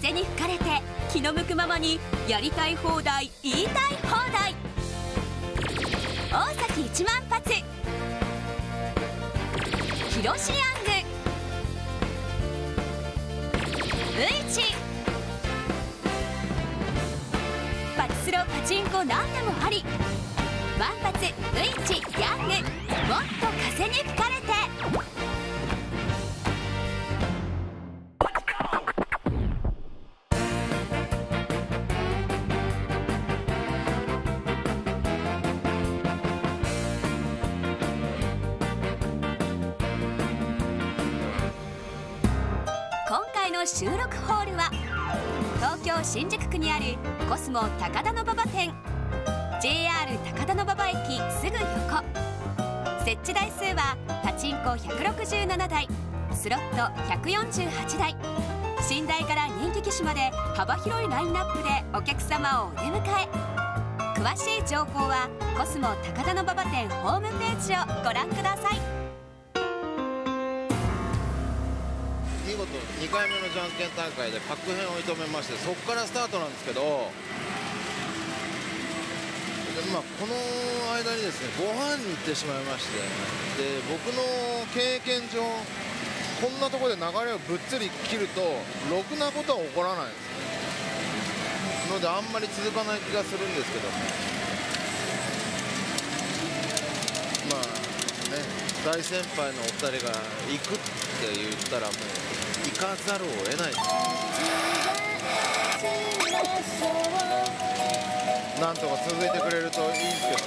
風に吹かれて気の向くままにやりたい放題言いたい放題。大崎一万発。広シアング。ウイチパチスロパチンコ何でもあり。万発ウイチヤング。もっと風に吹かれて。新宿区にあるコスモ高田馬場店。JR 高田馬場駅すぐ横。設置台数はパチンコ167台。スロット148台。寝台から人気機種まで幅広いラインナップでお客様をお出迎え。詳しい情報はコスモ高田馬場店ホームページをご覧ください。2回目のじゃんけん大会でパック編を射止めましてそこからスタートなんですけどで、まあ、この間にですねご飯に行ってしまいましてで僕の経験上こんなところで流れをぶっつり切るとろくなことは起こらないですね。のであんまり続かない気がするんですけど。まあね大先輩のお二人が行くって言ったらもう行かざるを得ない。なんとか続いてくれるといいんですけどね。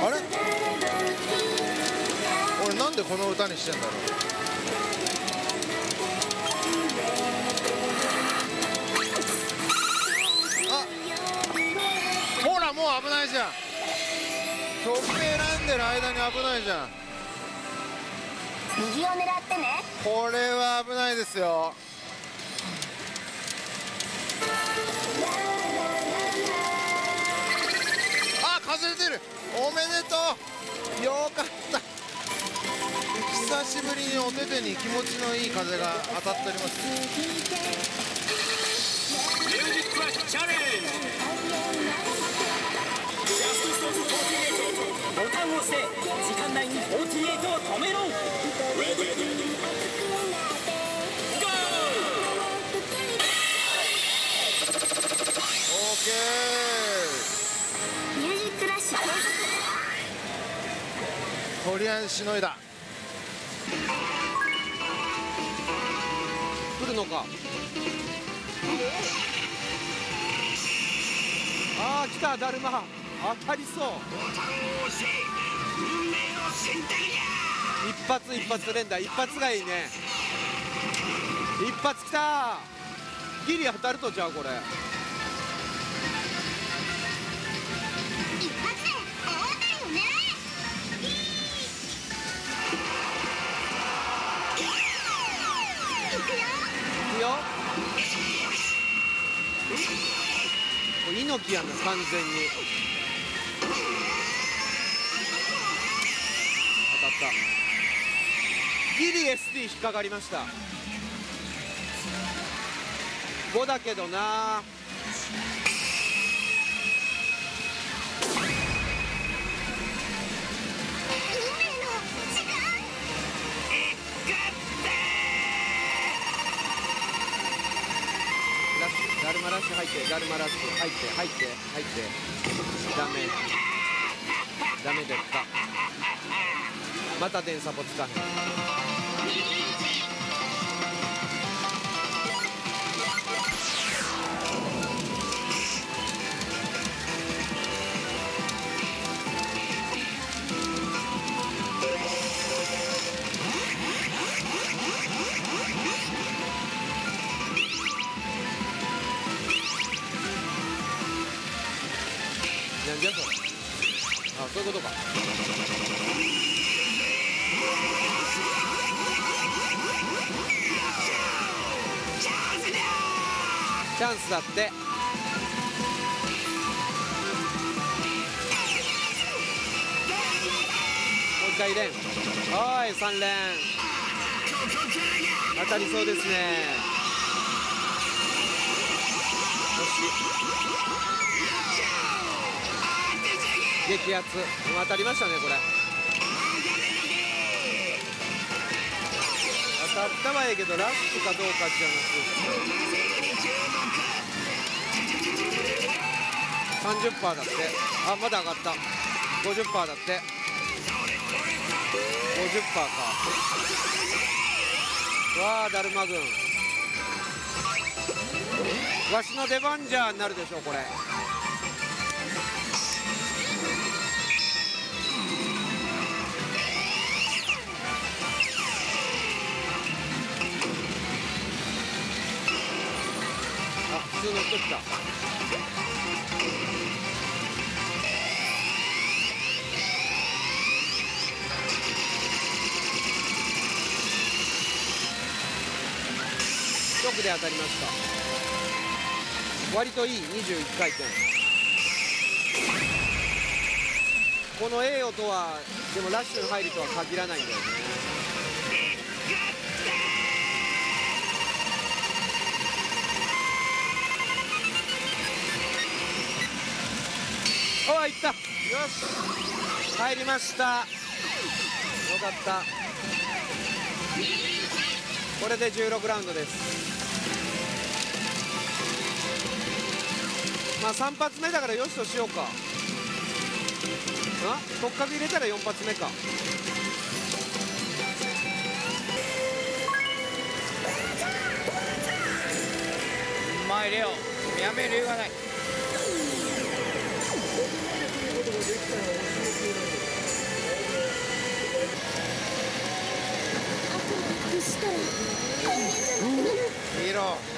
あれ？俺なんでこの歌にしてんだろう？曲選んでる間に危ないじゃん。右を狙ってね。これは危ないですよ。あ風出てる。おめでとう。よかった。久しぶりにお手手に気持ちのいい風が当たっておりますとりあえずしのいだ。来るのか。ああ来ただるま当たりそう。一発一発連打。一発がいいね。一発きたギリ当たるとちゃうこれ。これ猪木や完全に。当たった。ギリ SD 引っかかりました。5だけどな。ラッシュ入ってガルマラッシュ入って入って入って。ダメ。ダメですか。また電サポつかへん。だって。2回連おい3連。当たりそうですね。よし激アツ。当たりましたねこれ。当たったはええけどラッシュかどうかっていう話30%だって。あまだ上がった。50%だって。50%か。わあだるま軍。わしの出番じゃになるでしょうこれ。あ普通の人来た。直で当たりました。割といい21回転。この A 音はでもラッシュに入るとは限らないんだよね。おいった。よし入りました。よかった。これで16ラウンドです。まあ3発目だからよしとしようか。あ？突角入れたら4発目か。うまいレオやめる理由がない。見ろ。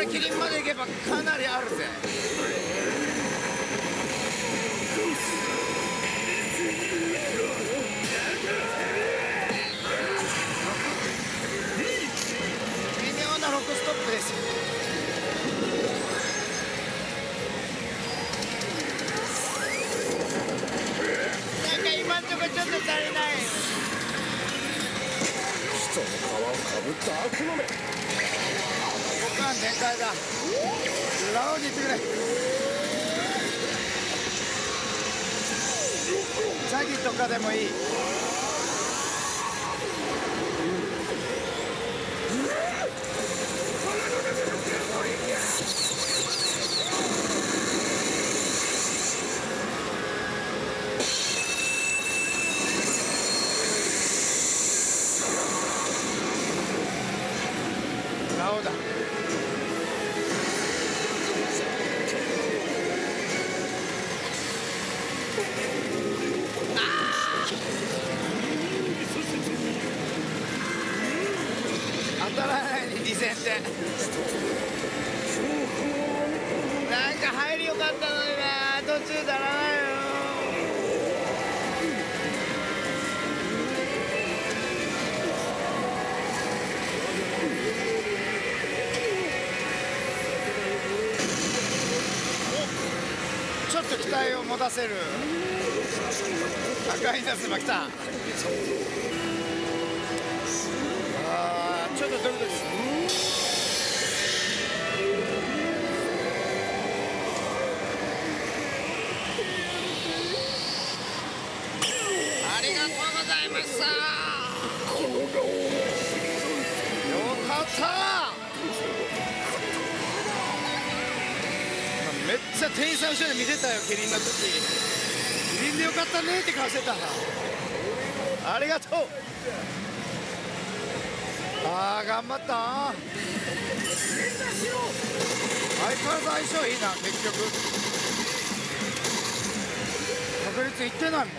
れキリンまで行けばかなりあるぜ。僕は限界だラオに行ってくれ。チャギとかでもいい。期待を持たせる。赤いあーちょっとドキドキありがとうございましたよかっためっちゃ店員さん後ろで見てたよキリンの時キリンでよかったねって顔してたありがとう。ああ頑張った。相変わらず相性いいな結局。確率いってないもんね。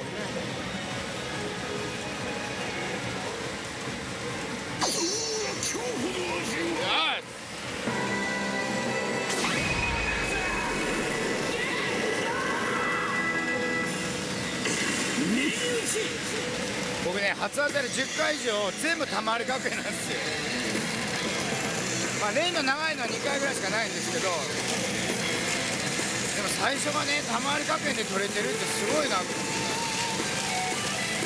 僕ね初当たり10回以上全部たまる学園なんですよ。まあレーンの長いのは2回ぐらいしかないんですけどでも最初がねたまる学園で取れてるってすごいな。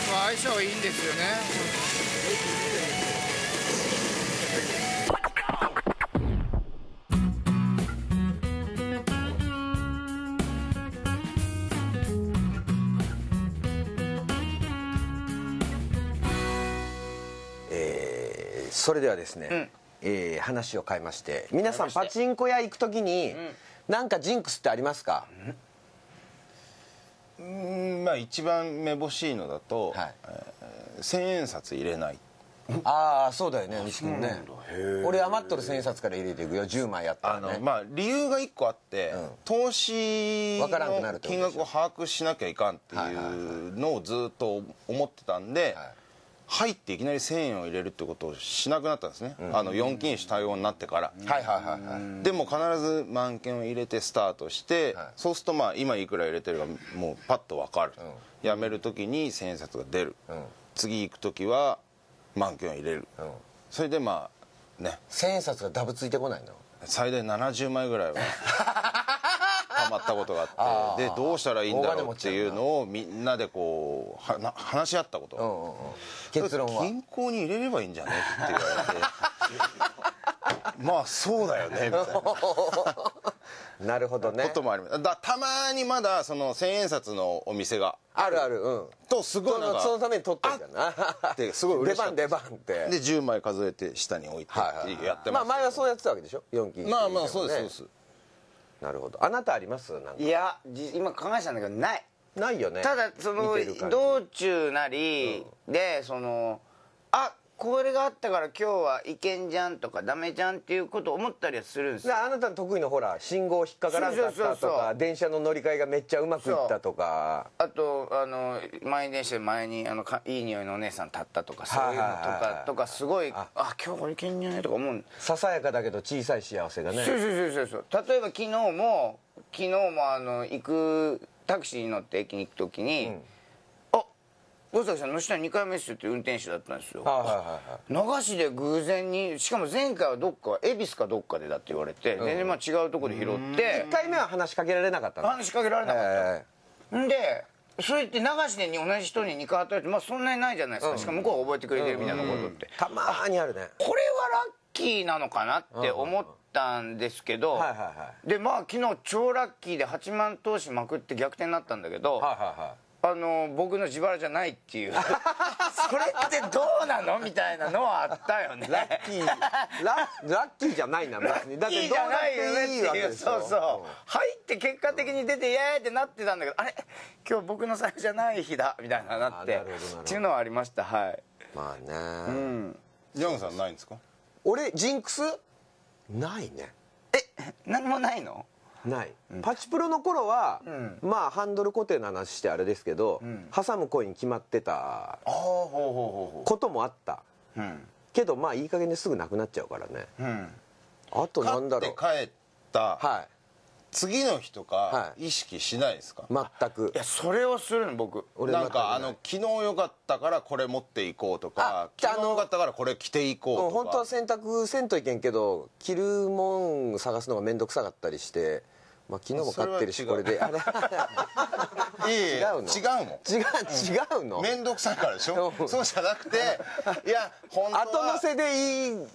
ま相性いいんですよね。それではですね、えー話を変えまして皆さんパチンコ屋行く時に、なんかジンクスってありますか、うんまあ一番めぼしいのだと、はい。えー千円札入れない。ああそうだよね西君ね。俺余っとる千円札から入れていくよ。10枚やったあらね。のまあ理由が一個あって、投資わからんくなるの金額を把握しなきゃいかんっていうのをずっと思ってたんで、はい入っていきなり1000円を入れるってことをしなくなったんですね、あの4金種対応になってから、はいはいはいはい。でも必ず満券を入れてスタートして、はい。そうするとまあ今いくら入れてるかもうパッと分かる、辞める時に千円札が出る、ん。次行く時は満券を入れる、ん。それでまあね。千円札がダブついてこないの？最大70枚ぐらいは たまったことがあってでどうしたらいいんだろうっていうのをみんなでこう話し合ったこと、結論は？銀行に入れればいいんじゃねって言われて。まあそうだよねみたいな。なるほどね。こともあります。だたまにまだその千円札のお店があるあるうん。とすごいなんかそのために取ってるからな。ってすごい嬉しかった。出番出番って。で10枚数えて下に置いてやってまあます前はそうやってたわけでしょ？4期まあまあそうですそうですなるほど。あなたあります？なんか。いやじ今考えてたんだけどない。ないよね。ただその道中なりでそのあこれがあったから今日はいけんじゃんとかダメじゃんっていうことを思ったりはするんですよ。であなたの得意のほら信号引っかからんかったとそうそうそうそう。か電車の乗り換えがめっちゃうまくいったとか。あとあの満員電車で前にあのかいい匂いのお姉さん立ったとかそういうのとかとかすごいああ今日これいけんじゃないとか思うささやかだけど小さい幸せがね。そうそうそうそうそう。例えば昨日も昨日もあの行くタクシーに乗って駅に行く時に「あ大崎さん乗した2回目っすよ」って運転手だったんですよ。はいはいはいはい。流しで偶然にしかも前回はどっか恵比寿かどっかでだって言われて全然まあ違うところで拾って。1回目は話しかけられなかった。の話しかけられなかった。えんでそれって流しで同じ人に2回与えてまあそんなにないじゃないですか、しかも向こうが覚えてくれてるみたいなことって、えたまーにあるね。これはラッキーなのかなって思ったんですけど、でまあ昨日超ラッキーで8万投資まくって逆転になったんだけど、はいはいはいあの僕の自腹じゃないっていう。それってどうなの？みたいなのはあったよね。ラッキー。ララッキーじゃないな別に。だっいてどうだっいじゃないよていいわねっていうけでしょそうそう。入って結果的に出てイエーイってなってたんだけどあれ？今日僕の財布じゃない日だ。みたいななって。っていうのはありました。はい。まあね、うん。ジャンさんないんですか？俺ジンクス？ないね。え何もないの？ない、パチプロの頃は、ん。まあハンドル固定の話してあれですけど、ん。挟むコイン決まってたこともあった。けどまあいい加減ですぐなくなっちゃうからね。うん。あとなんだろう。勝って帰ったは次の日とかはい。意識しないですか、い全く。いやそれをするの僕。俺なんかあの昨日良かったからこれ持っていこうとかあ昨日良かったからこれ着ていこうとか。うん本当は洗濯せんといけんけど着るもん探すのが面倒くさかったりして、まあ、昨日も買ってるしこれで。あれ 違うの？違うも違う違うの？ん面倒くさいからでしょ？うん。そうじゃなくて いや本当は。後乗せでいい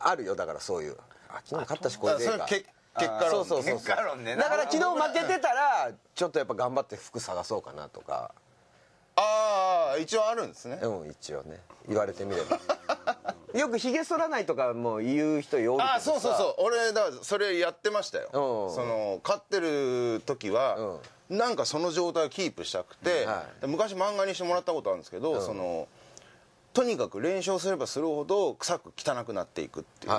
あるよだからそういう。あ昨日買ったしこれでいいか。結果論そうそうそうね。だから昨日負けてたらちょっとやっぱ頑張って服探そうかなとか。ああ一応あるんですね。うん一応ね。言われてみればよくひげ剃らないとかも言う人よああそうそうそう。俺だからそれやってましたよ。うん。その飼ってる時はなんかその状態をキープしたくて昔漫画にしてもらったことあるんですけどそのとにかく練習すればするほど臭く汚くなっていくっていう。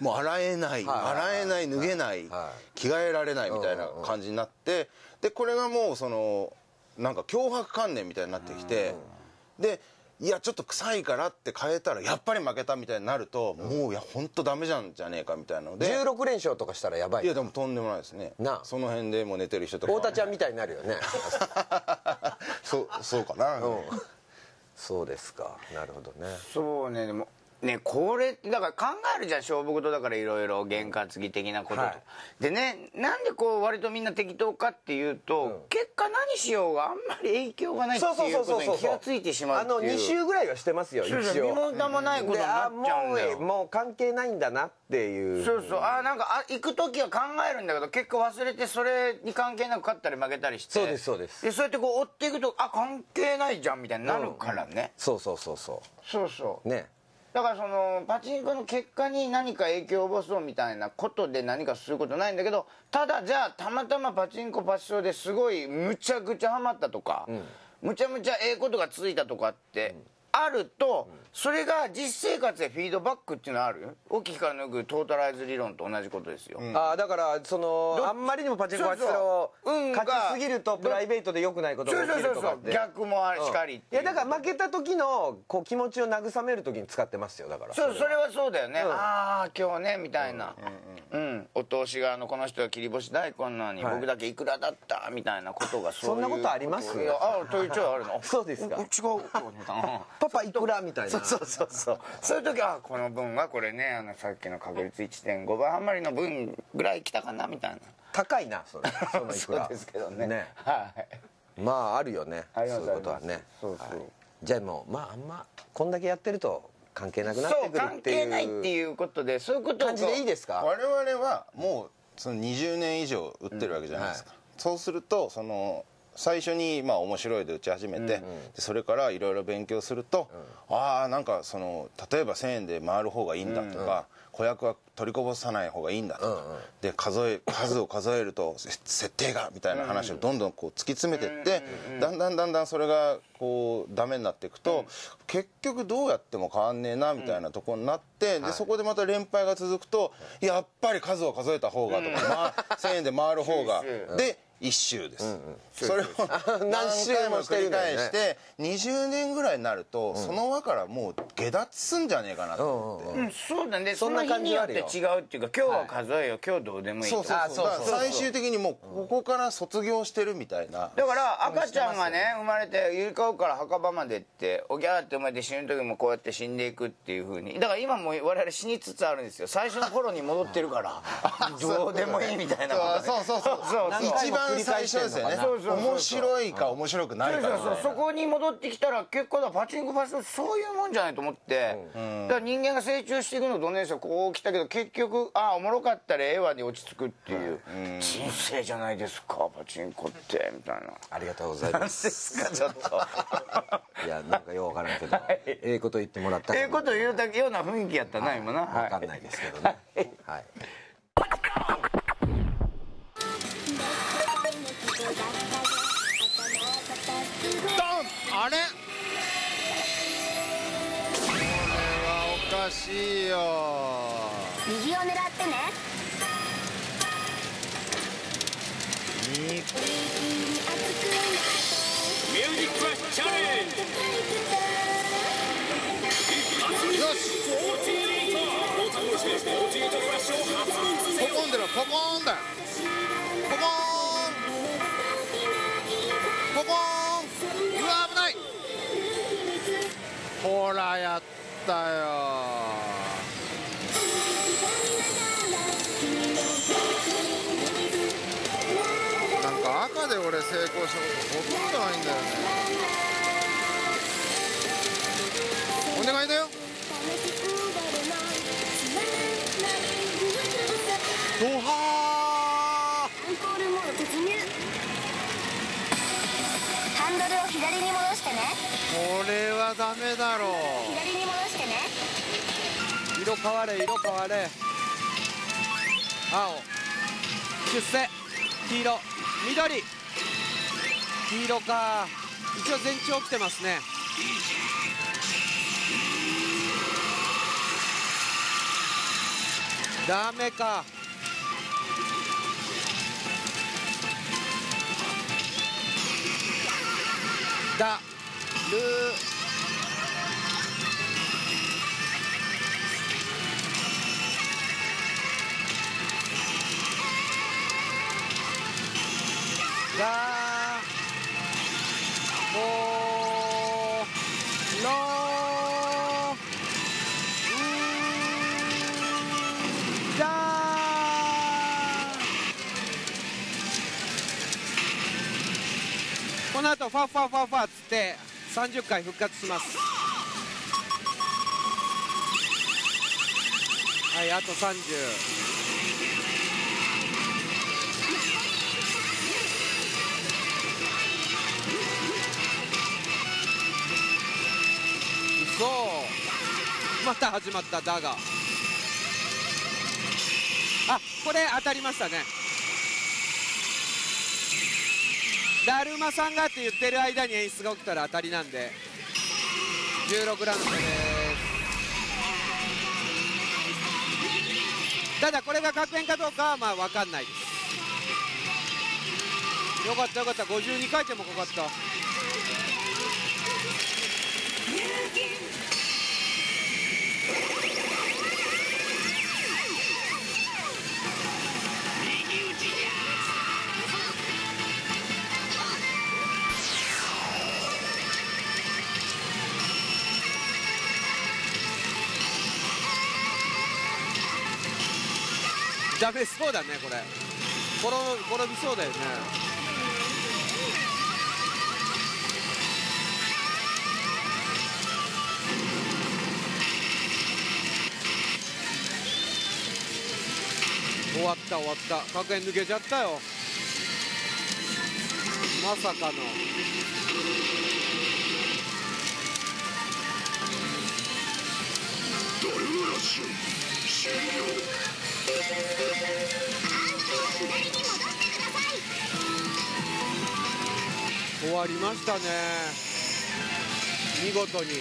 もう洗えない。洗えない脱げない。着替えられないみたいな感じになってでこれがもうそのなんか脅迫観念みたいになってきてでいやちょっと臭いからって変えたらやっぱり負けたみたいになるともういや本当ダメじゃんじゃねえかみたいなので。16連勝とかしたらやばい。いやでもとんでもないですね。なあ。その辺でもう寝てる人とか。太田ちゃんみたいになるよね。そうそうかな、うん。そうですか。なるほどね。そうねでもねこれってだから考えるじゃん勝負事だからいろいろ験担ぎ的なことと、はい。でねなんでこう割とみんな適当かっていうと、結果何しようがあんまり影響がないってそういそううそうそうことに気がついてしまうあのっていう。2週ぐらいはしてますよそうそう一応。身も蓋もないことになっちゃうんだよ。であもう関係ないんだなっていう。そうそう。あなんかあ行く時は考えるんだけど結果忘れてそれに関係なく勝ったり負けたりして。そうですそうです。でそうやってこう追っていくとあ関係ないじゃんみたいになるからね、そうそうそうそそう。そうう。ねだからそのパチンコの結果に何か影響を及ぼそうみたいなことで何かすることないんだけどただじゃあたまたまパチンコパチショーですごいむちゃくちゃハマったとか、むちゃむちゃええことがついたとかってあると、それが実生活でフィードバックっていうのはある？大きくから抜くトータライズ理論と同じことですよ、ああだからそのどあんまりにもパチンコパチスロそうそう。運が勝ちすぎるとプライベートで良くないことが起きるとかって。逆もありしかりっていやだから負けた時のこう気持ちを慰める時に使ってますよ。だから。そうそれはそうだよね、うん。ああ今日ねみたいな。うん、お通しがあのこの人は切り干し大根なのに、はい。僕だけいくらだった？みたいなことがそういうそんなこと。あります？いやあというちょいあるの。そうですか？う違う パパいくらみたいな。そうそうそうそう。そういう時はこの分はこれねあのさっきの確率1.5倍余りの分ぐらい来たかなみたいな。高いなそれ。そのいく そうらですけどね。ね。はい。まああるよね。そういうことはね。そうそう。はい。じゃあもうまああんまこんだけやってると関係なくなってそうくるっていう。関係ないっていうことでそういうことを感じでいいですか？我々はもうその20年以上売ってるわけじゃないですか、そうするとその最初にまあ面白いで打ち始めて、でそれからいろいろ勉強すると、ああなんかその例えば1000円で回る方がいいんだとか、子役は取りこぼさない方がいいんだとか、で数え 数を数えるとせ設定がみたいな話をどんどんこう突き詰めてって、だんだんだんだんそれがこうダメになっていくと、結局どうやっても変わんねえなみたいなところになって、でそこでまた連敗が続くとやっぱり数を数えた方がとか、まあ、1000円で回る方がで一周です、それを 何周もしてる繰り返して。20年ぐらいになると、その輪からもう下脱すんじゃねえかなと思って、うん、そうだね。そんな感じによってよ。違うっていうか今日は数えよ、今日どうでもいいそうそうあそうそうそう。最終的にもうここから卒業してるみたいな。だから赤ちゃんがね生まれてゆりかごから墓場までっておぎゃーって生まれて死ぬ時もこうやって死んでいくっていうふうに。だから今も我々死につつあるんですよ。最初の頃に戻ってるから。どうでもいいみたいなことね。そうそう。そうそう。一番最り返しね面白いか面白くないかそうそうそこに戻ってきたら結構だパチンコパチンコそういうもんじゃないと思って、だから人間が成長していくのどんねんですよ。こう来たけど結局ああおもろかったらええわに落ち着くっていう、人生じゃないですかパチンコってみたいな。ありがとうござい何まですすかちょっと。いやなんかようわからんけど。ええこと言ってもらったええこと言うたような雰囲気やったな今な。わかんないですけどね。はい。ドンあれ？これはおかしいよ。右を狙ってね。にミュージックチャレンジ。よし。ボタンを押して48フラッシュを発動させポコンでろポコンだらやったよ。なんか赤で俺成功したことほとんどないんだよね。お願いだよ。だろう？左に戻してね。色変われ色変われ。青。出世。黄色。緑。黄色か。一応全長来てますね。ダメか。だ。るがローローうーじゃーこの後ファファファファっつって30回復活します。はいあと30また始まっただが。あこれ当たりましたね。だるまさんがって言ってる間に演出が起きたら当たりなんで。16ラウンドです。ただこれが確変かどうかはまあ分かんないです。よかったよかった。52回転もかかった。ダメそうだねこれ。転転びそうだよね。終わった終わった。確変抜けちゃったよ。まさかの。ドルラッシュ。終了。終わりましたね。見事に。こ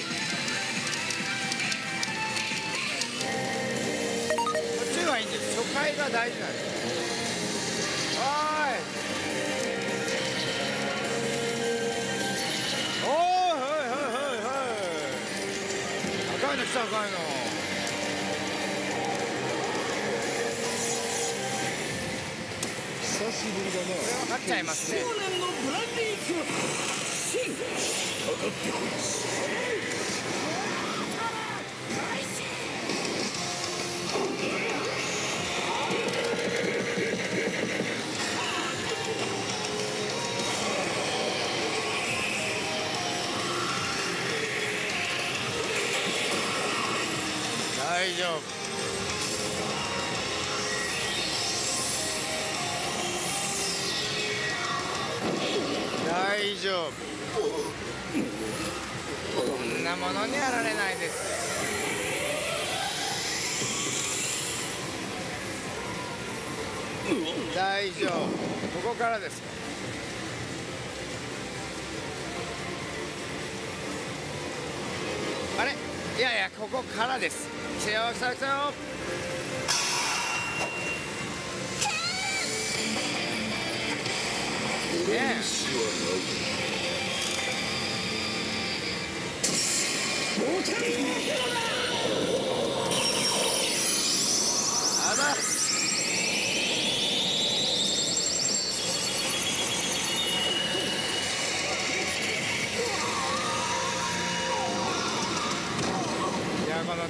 っちがいいんです。初回が大事なんです。はーい。おーはいはいはいはい。赤いの来た赤いの。なこれは勝っちゃいますね。少年のブランディークロシンかかってこい大丈夫。大丈夫。こんなものにやられないです大丈夫。ここからですあれいやいやここからです来たよ来たよ来たよ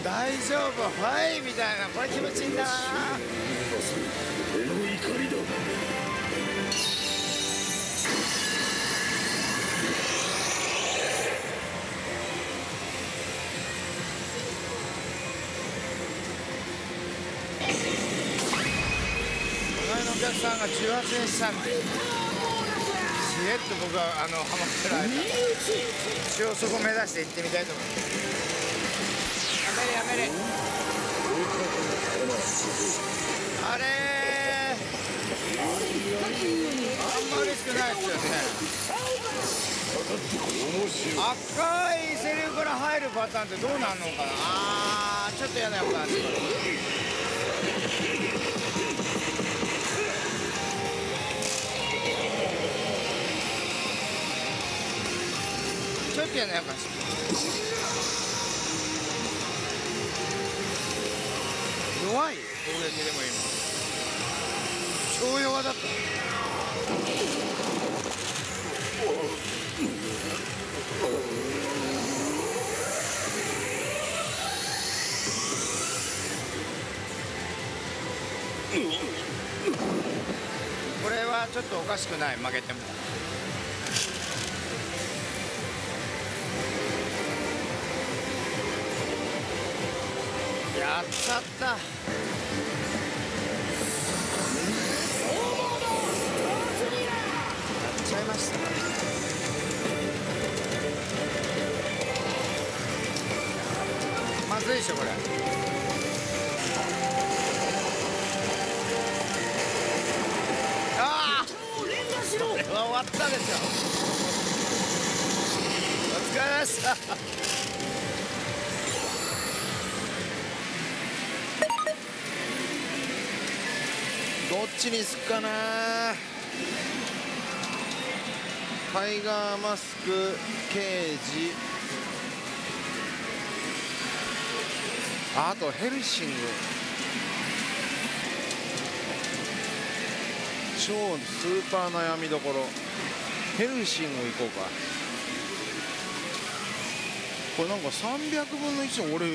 大丈夫はい」みたいなこれ気持ちいいんだな。前のお客さんが18円したんでしれっと僕はあのハマってる間一応そこ目指して行ってみたい。と思い。ますやめれやめれあれあんま嬉しくない。ですよね赤い。セリフから入るパターンってどうなんのかなあーちょっと嫌な予感しますゃないかしら弱いでも超弱だった。これはちょっとおかしくない。負けて。ずいでしょこれ。ああこれは終わったでしょ。お疲れ様でした。どっちにすっかな。タイガーマスクケーあとヘルシング超スーパー悩みどころ。ヘルシング行こうか。これなんか300分の1の俺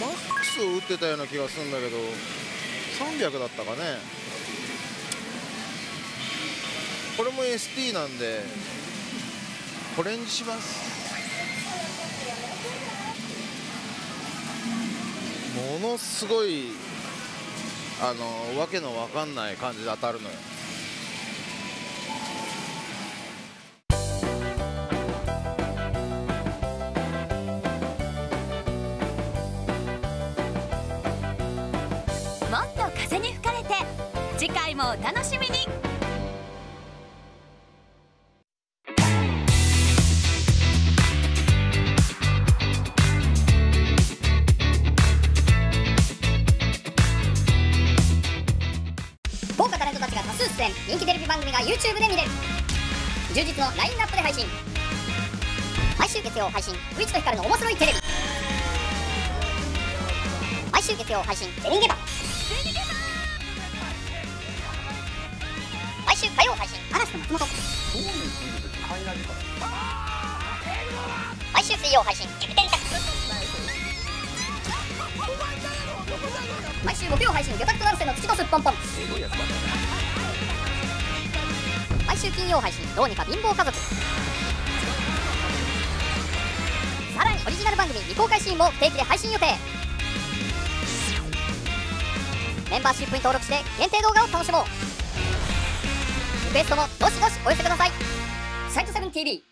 マックスを打ってたような気がするんだけど。300だったかね。これも ST なんでこれにします。ものすごいあのわけのわかんない感じで当たるのよ。週月曜配信「ウイチとヒカルの面白いテレビ」毎週月曜配信「デリンゲバ」毎週火曜配信「嵐と松本」毎週水曜配信「エビテンタク」毎週木曜配信「魚拓と成瀬の月とすっぽんぽん」毎週金曜配信「どうにか貧乏家族」ジナル番組未公開シーンも定期で配信予定。メンバーシップに登録して限定動画を楽しもう。リクエストもどしどしお寄せください。サイト 7TV